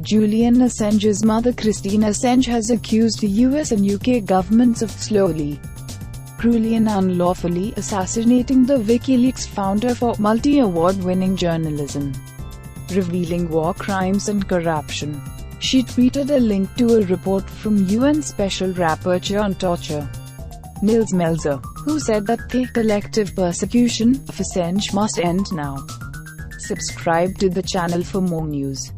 Julian Assange's mother Christine Assange has accused the US and UK governments of slowly, cruelly and unlawfully assassinating the WikiLeaks founder for multi-award-winning journalism, revealing war crimes and corruption. She tweeted a link to a report from UN Special Rapporteur on Torture, Nils Melzer, who said that the collective persecution of Assange must end now. Subscribe to the channel for more news.